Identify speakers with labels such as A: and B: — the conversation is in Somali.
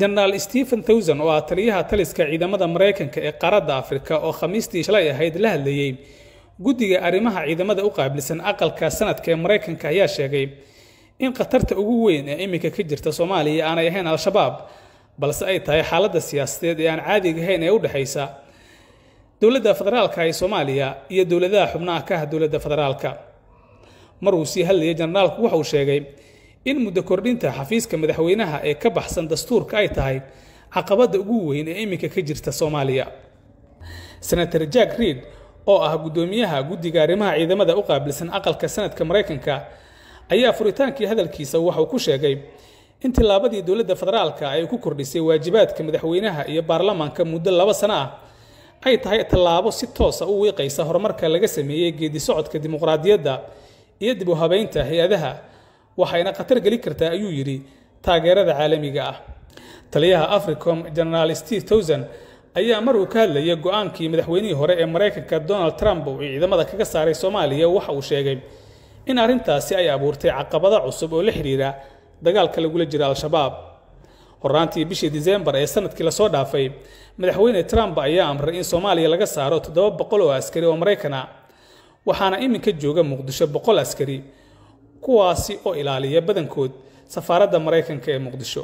A: jenaraal stephen thowson oo ah taliyaha taliska ciidamada maraykanka ee qaaradda afrika oo khamiistii shalay ahayd la hadlayey guddiga arrimaha ciidamada u qaabilsan aqalka sanadka ee maraykanka ayaa sheegay in khatarta ugu weyn ee iminka ka jirta soomaaliya aanay ahayn al-shabaab balse ay tahay xaaladda siyaasadeed ee aan caadiga ahayn ee u dhexaysa dowladda federaalka ee soomaaliya iyo dowladaha xubnaha ka ah dowladda federaalka. Mar uu sii hadlayay jenaraalku wuxuu sheegay in muddo kordhinta xafiiska madaxweynaha ee ka baxsan dastuurka ay tahay caqabadda ugu weyn ee iminka ka jirta soomaaliya. Senator jack reid oo ah guddoomiyaha guddiga arrimaha ciidamada u qaabilsan aqalka sanadka maraykanka ayaa furitaankii hadalkiisa waxauu ku sheegay in tillaabadii dowladda federaalka ay ku kordhisay waajibaadka madaxweynaha iyo baarlamaanka muddo laba sano ah ay tahay tallaabo si toosa u wiiqaysa horumarka laga sameeyey geedi socodka dimuqraadiyadda iyo dib u habeynta hay'adaha waxayna khatar geli kartaa ayuu yidhi taageerada caalamiga ah. Taliyaha africom genaraal steve towson ayaa mar uu ka hadlayay go'aankii madaxweynihii hore ee maraykanka donald trump uu ciidamada kaga saaray soomaaliya waxa uu sheegay in arrintaasi ay abuurtay caqabado cusub oo la xidhiira dagaalka lagula jira al-shabaab. Horaantii bishii disembar ee sannadkii la soo dhaafay madaxweyne trump ayaa amray in soomaaliya laga saaro toddoba boqol oo askari oo maraykan ah waxaana iminka jooga muqdisho boqol askari kuwaasi oo ilaaliya badankood safaaradda maraykanka ee muqdisho